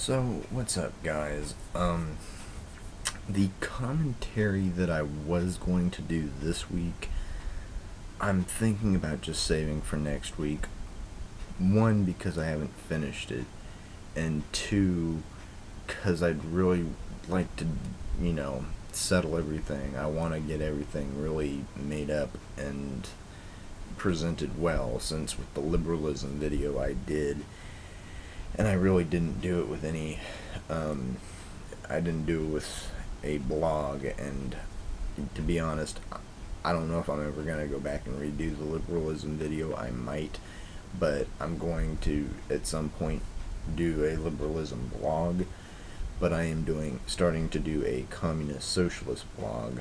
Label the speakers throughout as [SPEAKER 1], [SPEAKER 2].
[SPEAKER 1] So, what's up, guys? Um, the commentary that I was going to do this week, I'm thinking about just saving for next week. One, because I haven't finished it, and two, because I'd really like to, you know, settle everything. I want to get everything really made up and presented well, since with the liberalism video I did and I really didn't do it with any um, I didn't do it with a blog. And to be honest I don't know if I'm ever gonna go back and redo the liberalism video. I might but I'm going to at some point do a liberalism blog. But I am doing starting to do a communist socialist blog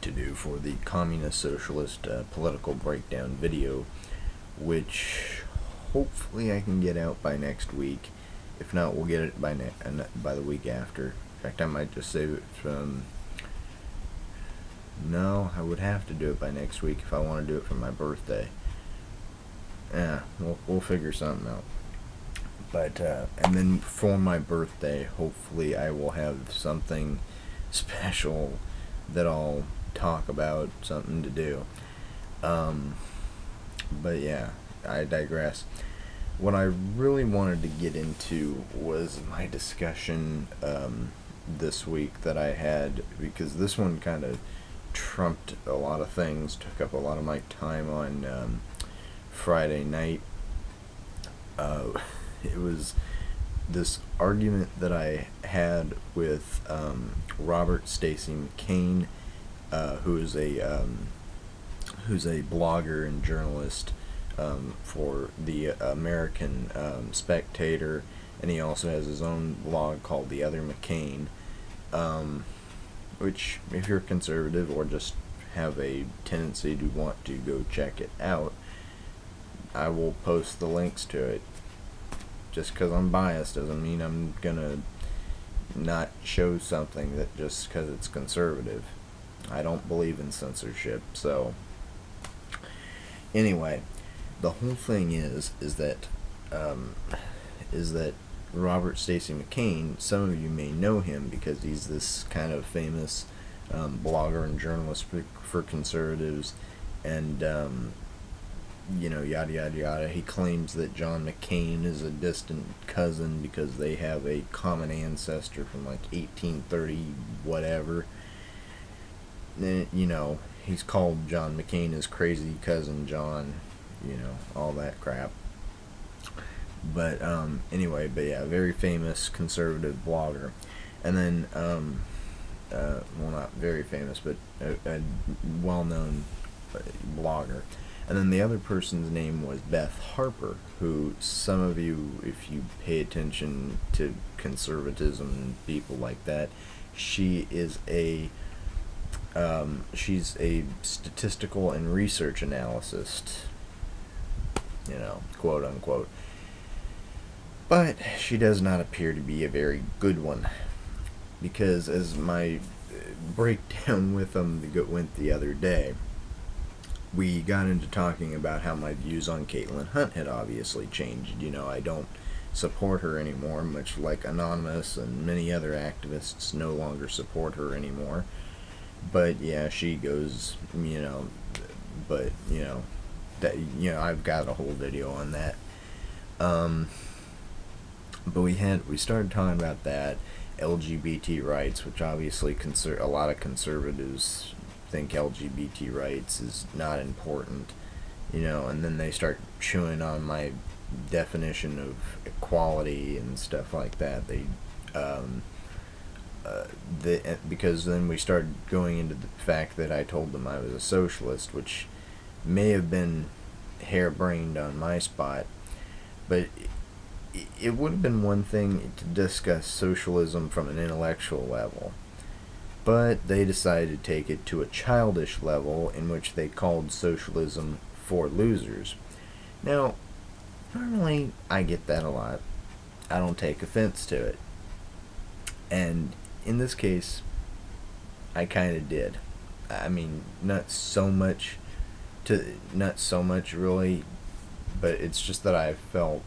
[SPEAKER 1] to do for the communist socialist uh, political breakdown video which hopefully I can get out by next week. If not, we'll get it by ne- by the week after. In fact, I might just save it from. No, I would have to do it by next week if I want to do it for my birthday. Yeah, we'll we'll figure something out. But uh, and then for my birthday, hopefully I will have something special that I'll talk about, something to do. Um, but yeah, I digress. What I really wanted to get into was my discussion um, this week that I had because this one kind of trumped a lot of things, took up a lot of my time on um, Friday night. Uh, it was this argument that I had with um, Robert Stacy McCain, uh, who is a um, who's a blogger and journalist um, for the American um, Spectator, and he also has his own blog called The Other McCain, um, which, if you're conservative or just have a tendency to want to go check it out, I will post the links to it. Just because I'm biased doesn't mean I'm gonna not show something that just because it's conservative. I don't believe in censorship, so anyway, the whole thing is is that um, is that Robert Stacy McCain. Some of you may know him because he's this kind of famous um, blogger and journalist for, for conservatives, and um, you know yada yada yada. He claims that John McCain is a distant cousin because they have a common ancestor from like 1830 whatever. And, you know he's called John McCain his crazy cousin John you know, all that crap. But um, anyway, but yeah, very famous conservative blogger, and then um, uh, well, not very famous, but a, a well-known uh, blogger. And then the other person's name was Beth Harper, who some of you, if you pay attention to conservatism and people like that, she is a um, she's a statistical and research analyst you know, quote unquote. But she does not appear to be a very good one. Because as my uh, breakdown with them went the other day, we got into talking about how my views on Kaitlyn Hunt had obviously changed. You know, I don't support her anymore, much like Anonymous and many other activists no longer support her anymore. But yeah, she goes, you know, but, you know, that you know I've got a whole video on that. Um, but we had we started talking about that LGBT rights, which obviously conser- a lot of conservatives think LGBT rights is not important, you know, and then they start chewing on my definition of equality and stuff like that. They um, uh, the, because then we started going into the fact that I told them I was a socialist, which may have been harebrained on my spot, but it would have been one thing to discuss socialism from an intellectual level. But they decided to take it to a childish level in which they called socialism for losers. Now, normally I get that a lot. I don't take offense to it. And in this case, I kind of did. I mean, not so much to not so much really, but it's just that I felt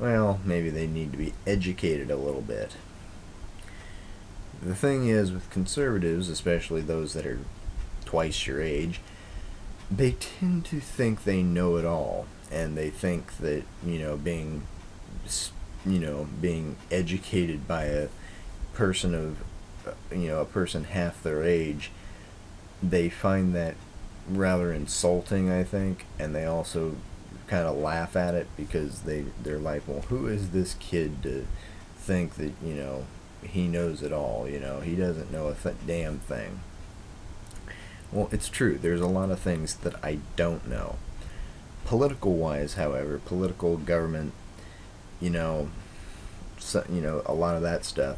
[SPEAKER 1] well, maybe they need to be educated a little bit. The thing is, with conservatives, especially those that are twice your age, they tend to think they know it all, and they think that you know being, you know, being educated by a person of, uh, you know, a person half their age, they find that rather insulting, I think, and they also kind of laugh at it because they they're like, well, who is this kid to think that you know he knows it all? You know, he doesn't know a th- damn thing. Well, it's true. There's a lot of things that I don't know. Political wise, however, political government, you know, so, you know, a lot of that stuff,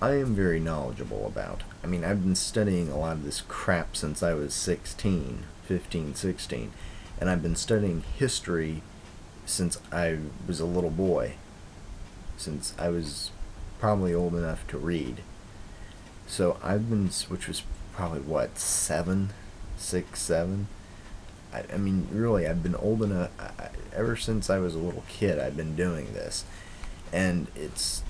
[SPEAKER 1] I am very knowledgeable about. I mean, I've been studying a lot of this crap since I was 16, 15, 16, and I've been studying history since I was a little boy, since I was probably old enough to read. So I've been, which was probably what seven, six, seven. I, I mean, really, I've been old enough. I, ever since I was a little kid, I've been doing this, and it's,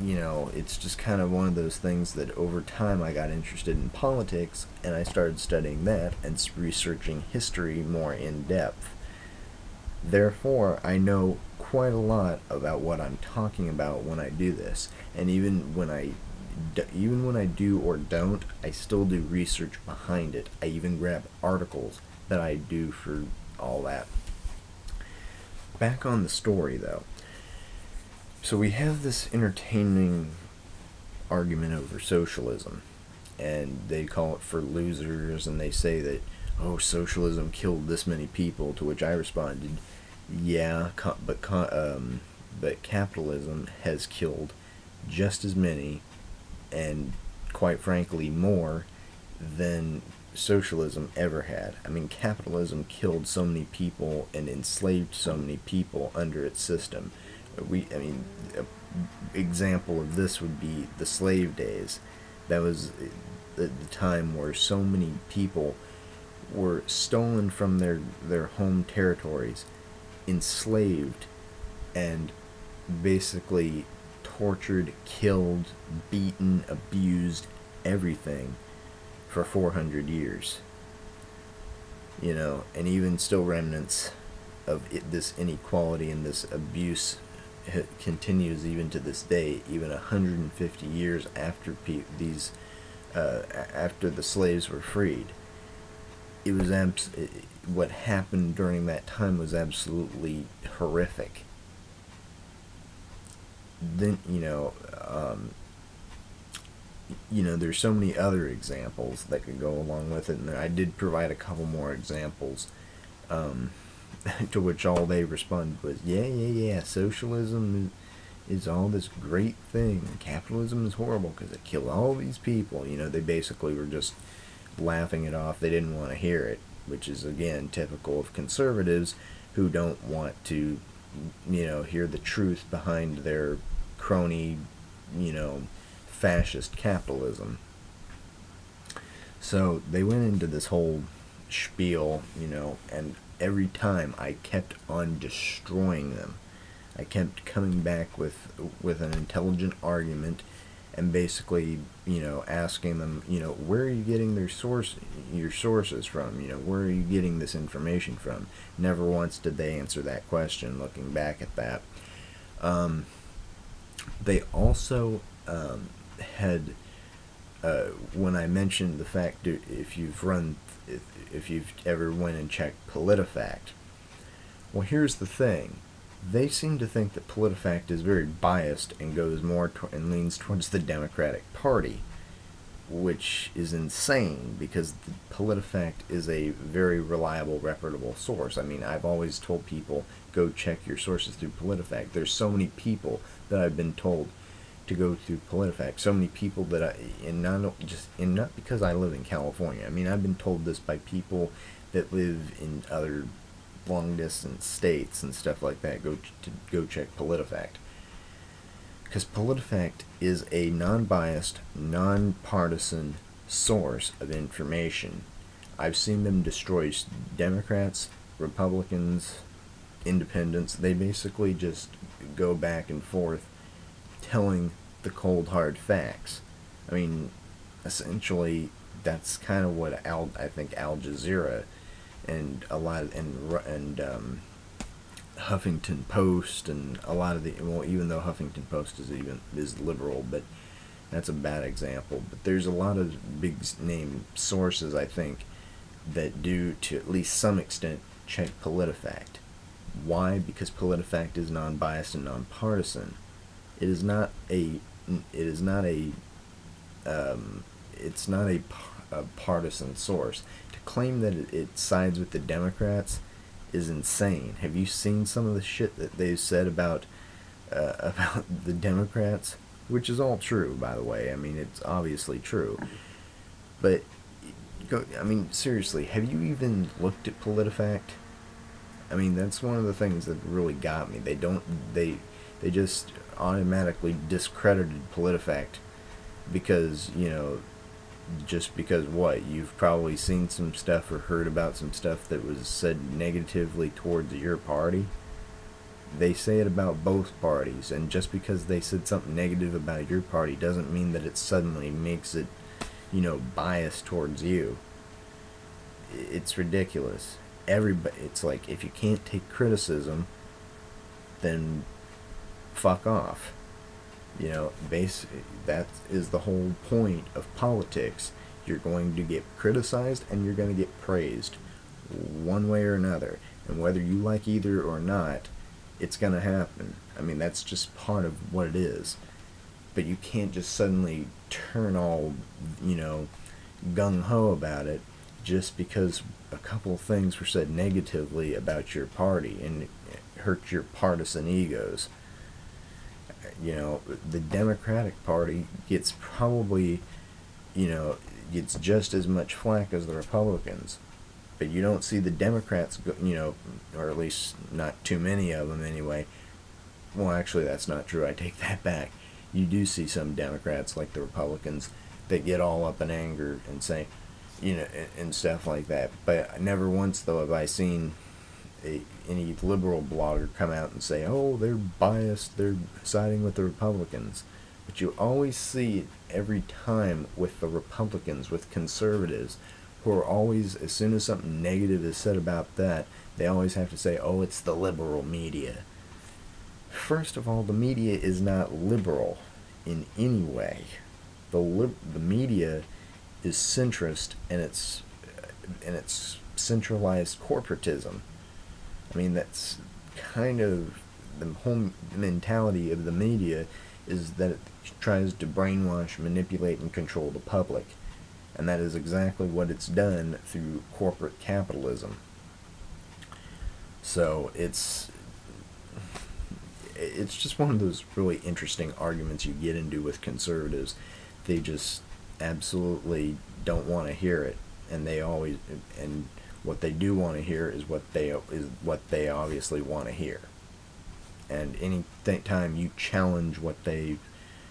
[SPEAKER 1] you know, it's just kind of one of those things that over time I got interested in politics, and I started studying that and researching history more in depth. Therefore, I know quite a lot about what I'm talking about when I do this, and even when I even when I do or don't, I still do research behind it. I even grab articles that I do for all that. Back on the story though. So we have this entertaining argument over socialism, and they call it for losers, and they say that, oh, socialism killed this many people, to which I responded, yeah, but, um, but capitalism has killed just as many and quite frankly more than socialism ever had. I mean, capitalism killed so many people and enslaved so many people under its system. We, I mean, example of this would be the slave days. That was the, the time where so many people were stolen from their their home territories, enslaved, and basically tortured, killed, beaten, abused, everything for 400 years. You know, and even still remnants of it, this inequality and this abuse continues even to this day, even 150 years after these, uh, after the slaves were freed. It was abs- what happened during that time was absolutely horrific then you know um, you know there's so many other examples that could go along with it and I did provide a couple more examples um, to which all they responded was yeah yeah yeah socialism is, all this great thing. Capitalism is horrible because it killed all these people. You know they basically were just laughing it off. They didn't want to hear it which is again typical of conservatives who don't want to you know hear the truth behind their crony, you know, fascist capitalism. So they went into this whole spiel, you know, and every time I kept on destroying them. I kept coming back with with an intelligent argument and basically, you know, asking them, you know, where are you getting their source your sources from? You know, where are you getting this information from? Never once did they answer that question looking back at that. Um, they also um, had uh, when I mentioned the fact that if you've run if, if you've ever went and checked PolitiFact, well, here's the thing. They seem to think that PolitiFact is very biased and goes more to- and leans towards the Democratic Party, which is insane because PolitiFact is a very reliable, reputable source. I mean, I've always told people go check your sources through PolitiFact. There's so many people that I've been told to go through PolitiFact. So many people that I and not just and not because I live in California. I mean, I've been told this by people that live in other long distance states and stuff like that. Go to go check PolitiFact because PolitiFact is a non-biased, non-partisan source of information. I've seen them destroy Democrats, Republicans, independents. They basically just go back and forth telling the cold hard facts. I mean, essentially, that's kind of what Al, I think Al Jazeera and a lot of, and and um, Huffington Post and a lot of the well, even though Huffington Post is even is liberal, but that's a bad example. But there's a lot of big name sources I think that do to at least some extent check PolitiFact. Why? Because PolitiFact is non-biased and non-partisan. It is not a. It is not a. Um, it's not a, a, partisan source. To claim that it, it sides with the Democrats is insane. Have you seen some of the shit that they've said about uh, about the Democrats? Which is all true, by the way. I mean, it's obviously true. But go. I mean, seriously, have you even looked at PolitiFact? I mean, that's one of the things that really got me. They don't. They they just automatically discredited PolitiFact because you know just because what? You've probably seen some stuff or heard about some stuff that was said negatively towards your party. They say it about both parties and just because they said something negative about your party doesn't mean that it suddenly makes it you know biased towards you. It's ridiculous. Everybody it's like if you can't take criticism then fuck off you know, base that is the whole point of politics. You're going to get criticized and you're going to get praised one way or another. And whether you like either or not, it's going to happen. I mean, that's just part of what it is. But you can't just suddenly turn all, you know, gung ho about it just because a couple things were said negatively about your party and hurt your partisan egos you know, the Democratic Party gets probably, you know, gets just as much flack as the Republicans. But you don't see the Democrats, go, you know, or at least not too many of them anyway. Well, actually, that's not true. I take that back. You do see some Democrats, like the Republicans, that get all up in anger and say, you know, and, and stuff like that. But never once, though, have I seen a, any liberal blogger come out and say, "Oh, they're biased, they're siding with the Republicans," but you always see it every time with the Republicans, with conservatives, who are always, as soon as something negative is said about that, they always have to say, "Oh, it's the liberal media." First of all, the media is not liberal in any way. The lib- the media is centrist and it's and it's centralized corporatism I mean, that's kind of the whole mentality of the media is that it tries to brainwash, manipulate, and control the public. And that is exactly what it's done through corporate capitalism. So it's it's just one of those really interesting arguments you get into with conservatives. They just absolutely don't want to hear it, and they always and what they do want to hear is what they is what they obviously want to hear. And any th- time you challenge what they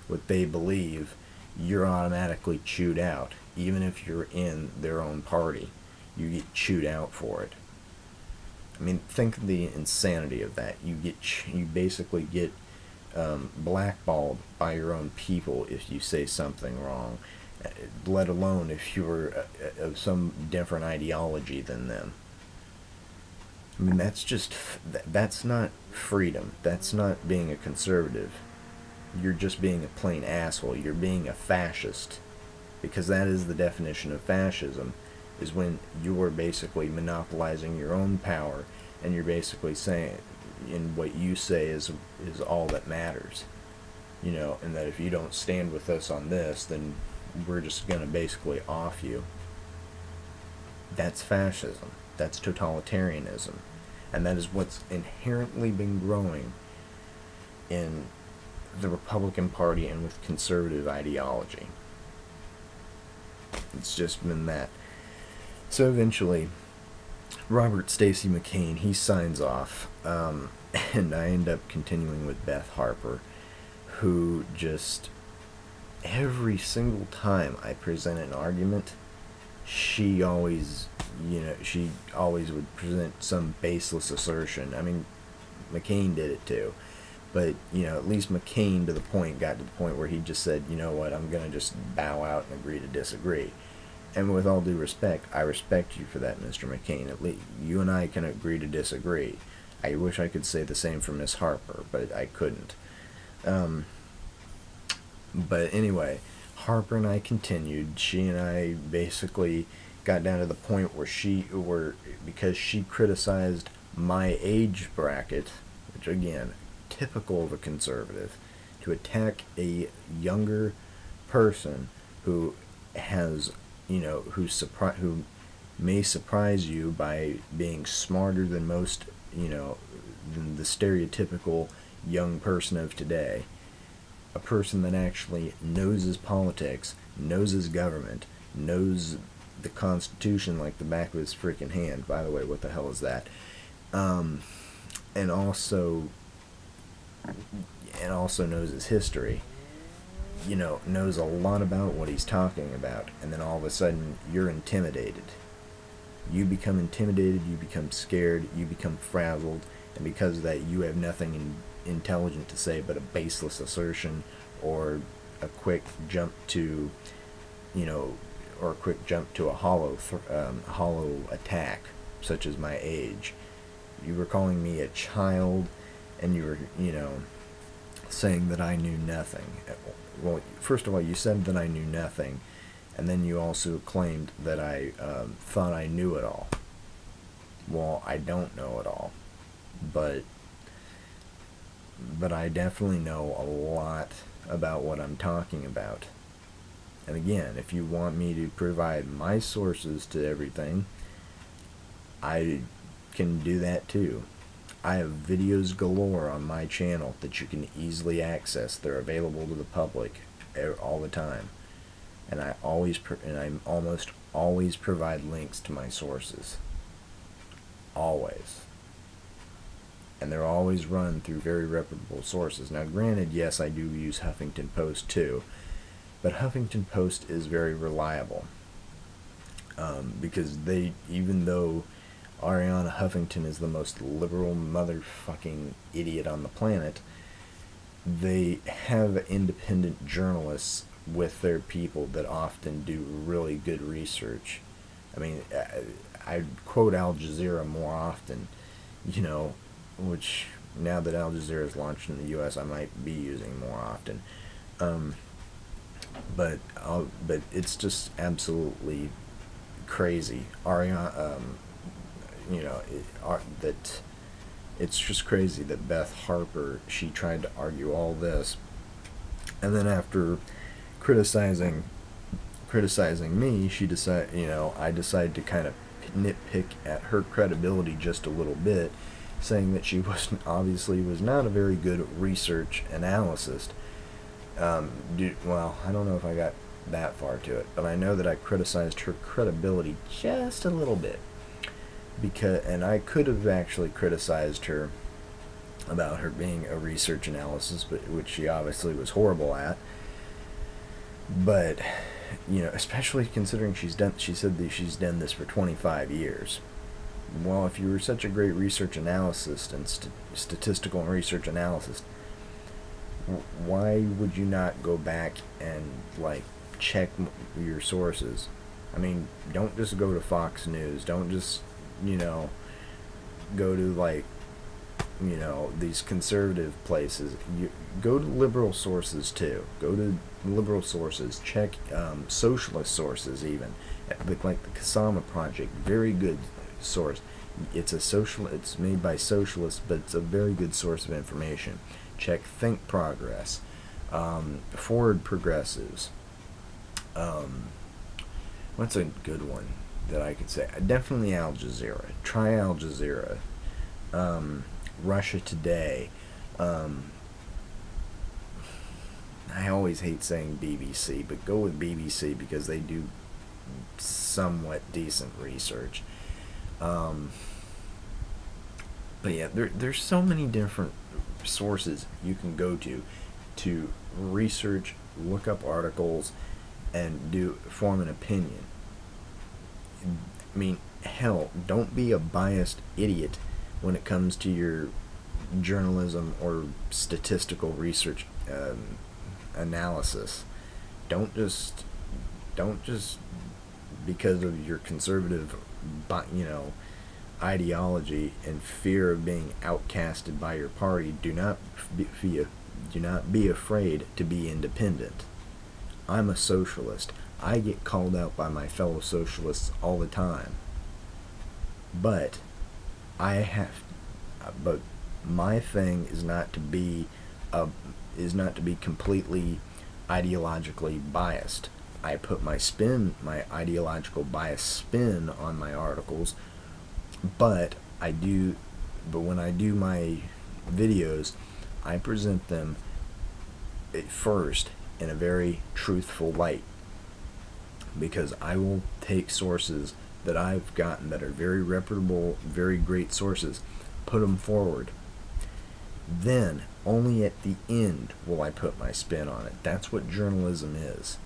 [SPEAKER 1] what they believe, you're automatically chewed out. Even if you're in their own party, you get chewed out for it. I mean, think of the insanity of that. You get you basically get um, blackballed by your own people if you say something wrong let alone if you were uh, of some different ideology than them. I mean, that's just, that's not freedom. That's not being a conservative. You're just being a plain asshole. You're being a fascist. Because that is the definition of fascism, is when you're basically monopolizing your own power and you're basically saying, in what you say is, is all that matters. You know, and that if you don't stand with us on this, then we're just going to basically off you. That's fascism. That's totalitarianism. And that is what's inherently been growing in the Republican Party and with conservative ideology. It's just been that. So eventually, Robert Stacy McCain, he signs off, um, and I end up continuing with Beth Harper, who just every single time I present an argument, she always, you know, she always would present some baseless assertion. I mean, McCain did it too. But you know, at least McCain to the point got to the point where he just said, you know what, I'm gonna just bow out and agree to disagree. And with all due respect, I respect you for that, Mr. McCain. At least you and I can agree to disagree. I wish I could say the same for Miss Harper, but I couldn't. Um, but anyway, Harper and I continued. She and I basically got down to the point where she were because she criticized my age bracket, which again, typical of a conservative, to attack a younger person who has, you know, who surpri- who may surprise you by being smarter than most, you know, than the stereotypical young person of today. A person that actually knows his politics, knows his government, knows the Constitution like the back of his freaking hand. By the way, what the hell is that? Um, and also, and also knows his history. You know, knows a lot about what he's talking about, and then all of a sudden you're intimidated. You become intimidated, you become scared, you become frazzled, and because of that, you have nothing in, intelligent to say but a baseless assertion or a quick jump to, you know, or a quick jump to a hollow, um, hollow attack, such as my age. You were calling me a child, and you were, you know, saying that I knew nothing. Well, first of all, you said that I knew nothing, and then you also claimed that I um, thought I knew it all. Well, I don't know it all, but but I definitely know a lot about what I'm talking about. And again, if you want me to provide my sources to everything, I can do that too. I have videos galore on my channel that you can easily access. They're available to the public all the time. And I always and I almost always provide links to my sources. Always. And they're always run through very reputable sources. Now granted, yes, I do use Huffington Post too but Huffington Post is very reliable um, because they, even though Arianna Huffington is the most liberal motherfucking idiot on the planet, they have independent journalists with their people that often do really good research. I mean, I, I quote Al Jazeera more often, you know, which now that Al Jazeera is launched in the U.S., I might be using more often. Um, but I'll, but it's just absolutely crazy. Arianna, um, you know, it, ar- that it's just crazy that Beth Harper she tried to argue all this, and then after criticizing criticizing me, she decided, you know, I decided to kind of nitpick at her credibility just a little bit, saying that she was obviously was not a very good research analyst um, do, well, I don't know if I got that far to it, but I know that I criticized her credibility just a little bit. Because, and I could have actually criticized her about her being a research analysis, but which she obviously was horrible at. But you know, especially considering she's done, she said that she's done this for 25 years. Well, if you were such a great research analyst and st- statistical and research analysis, why would you not go back and like check your sources? I mean, don't just go to Fox News. Don't just, you know, go to like, you know, these conservative places. You go to liberal sources too. Go to liberal sources. Check um, socialist sources even, like the Kasama Project. Very good source. It's a social. It's made by socialists, but it's a very good source of information check Think Progress, um, Forward Progressives. Um, what's a good one that I could say? Definitely Al Jazeera. Try Al Jazeera. Um, Russia Today. Um, I always hate saying BBC, but go with BBC because they do somewhat decent research. Um, but yeah, there, there's so many different sources you can go to to research, look up articles, and do form an opinion. I mean, hell, don't be a biased idiot when it comes to your journalism or statistical research um, analysis. Don't just don't just because of your conservative, you know, ideology and fear of being outcasted by your party. Do not be, do not be afraid to be independent. I'm a socialist. I get called out by my fellow socialists all the time. But I have but my thing is not to be a, is not to be completely ideologically biased. I put my spin, my ideological bias spin on my articles, but I do, but when I do my videos, I present them at first in a very truthful light because I will take sources that I've gotten that are very reputable, very great sources, put them forward. Then, only at the end will I put my spin on it. That's what journalism is.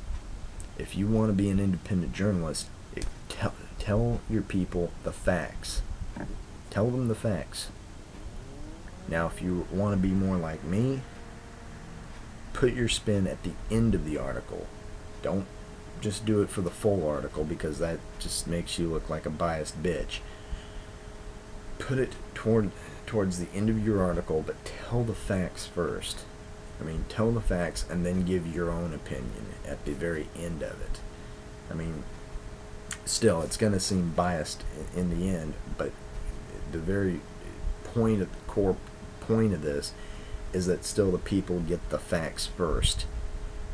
[SPEAKER 1] If you want to be an independent journalist, it, tell, tell your people the facts. Tell them the facts. Now, if you want to be more like me, put your spin at the end of the article. Don't just do it for the full article because that just makes you look like a biased bitch. Put it toward towards the end of your article, but tell the facts first. I mean, tell the facts and then give your own opinion at the very end of it. I mean, still, it's going to seem biased in the end, but the very point of the core point of this is that still the people get the facts first,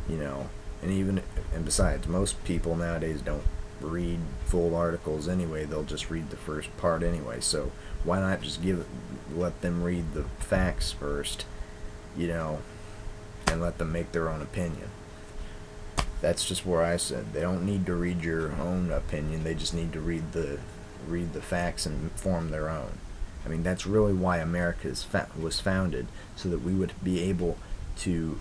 [SPEAKER 1] you know. And even and besides, most people nowadays don't read full articles anyway. They'll just read the first part anyway. So why not just give let them read the facts first, you know, and let them make their own opinion. That's just where I said they don't need to read your own opinion. They just need to read the read the facts and form their own. I mean, that's really why America was founded, so that we would be able to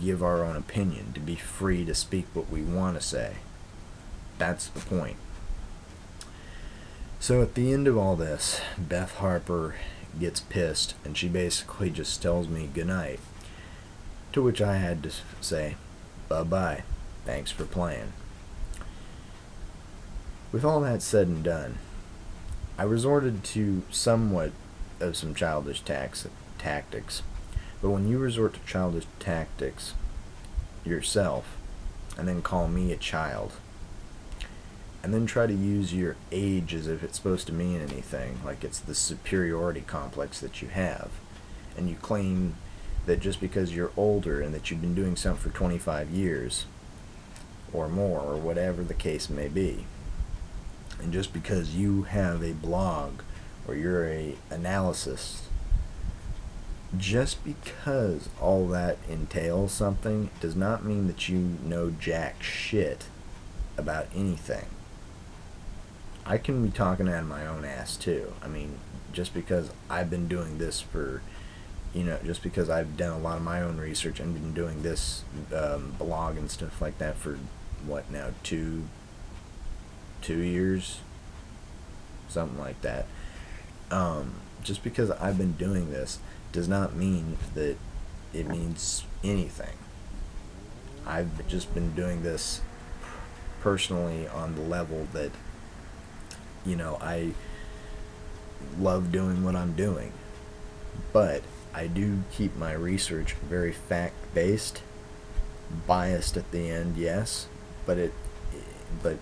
[SPEAKER 1] give our own opinion, to be free to speak what we want to say. That's the point. So at the end of all this, Beth Harper gets pissed and she basically just tells me goodnight. To which I had to say, bye bye, thanks for playing. With all that said and done, I resorted to somewhat of some childish tax, tactics. But when you resort to childish tactics yourself, and then call me a child, and then try to use your age as if it's supposed to mean anything, like it's the superiority complex that you have, and you claim that just because you're older and that you've been doing something for 25 years or more, or whatever the case may be, and just because you have a blog or you're a analyst just because all that entails something does not mean that you know jack shit about anything. I can be talking out of my own ass too. I mean, just because I've been doing this for, you know, just because I've done a lot of my own research and been doing this um, blog and stuff like that for what now two, two years, something like that. Um, just because I've been doing this does not mean that it means anything. I've just been doing this personally on the level that, you know, I love doing what I'm doing. But I do keep my research very fact based, biased at the end, yes, but it, but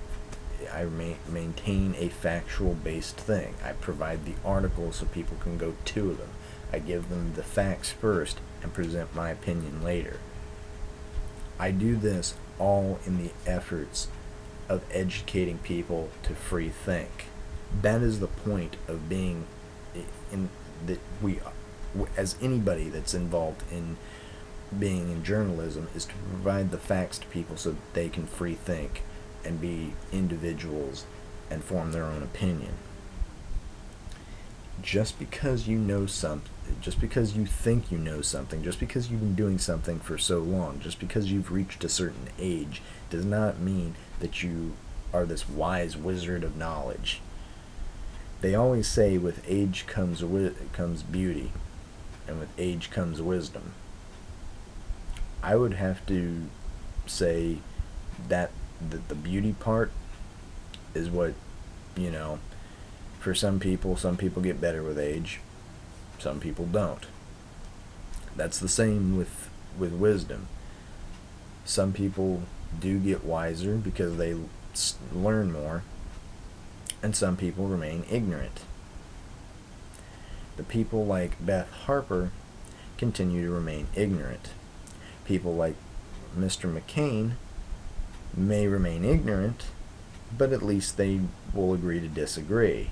[SPEAKER 1] I ma- maintain a factual based thing. I provide the articles so people can go to them. I give them the facts first and present my opinion later. I do this all in the efforts of educating people to free think. That is the point of being in that we as anybody that's involved in being in journalism is to provide the facts to people so that they can free think and be individuals and form their own opinion. Just because you know something, just because you think you know something, just because you've been doing something for so long, just because you've reached a certain age, does not mean that you are this wise wizard of knowledge. They always say with age comes comes beauty. And with age comes wisdom. I would have to say that that the beauty part is what you know for some people some people get better with age some people don't. That's the same with with wisdom. Some people do get wiser because they learn more and some people remain ignorant the people like Beth Harper continue to remain ignorant people like Mr. McCain may remain ignorant, but at least they will agree to disagree.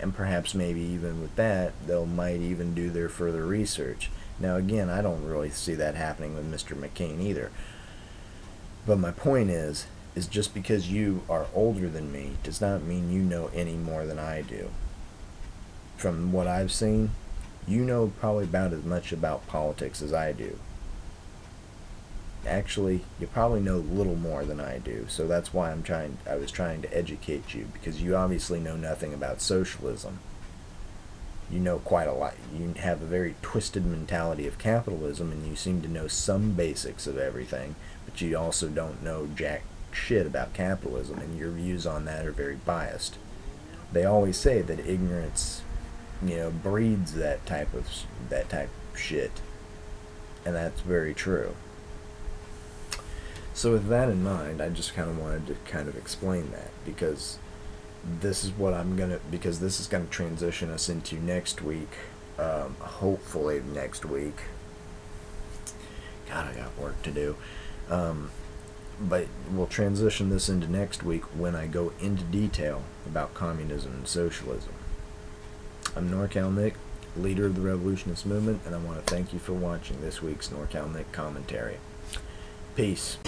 [SPEAKER 1] And perhaps maybe even with that, they'll might even do their further research. Now again, I don't really see that happening with Mr. McCain either. But my point is, is just because you are older than me does not mean you know any more than I do. From what I've seen, you know probably about as much about politics as I do. Actually you probably know little more than I do so that's why I'm trying I was trying to educate you because you obviously know nothing about socialism. You know quite a lot you have a very twisted mentality of capitalism and you seem to know some basics of everything but you also don't know jack shit about capitalism and your views on that are very biased. They always say that ignorance you know breeds that type of that type of shit and that's very true so with that in mind, I just kind of wanted to kind of explain that because this is what I'm gonna because this is gonna transition us into next week. Um, hopefully next week. God, I got work to do. Um, but we'll transition this into next week when I go into detail about communism and socialism. I'm NorCalNik, leader of the revolutionist movement, and I want to thank you for watching this week's NorCalNik commentary. Peace.